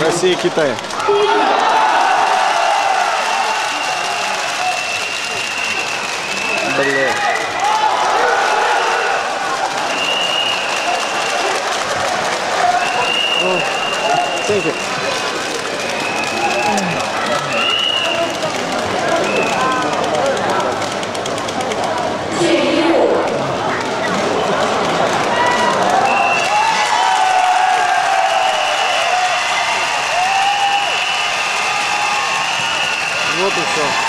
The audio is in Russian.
Россия-Китай. Бля. Ну, thank you. Вот и все.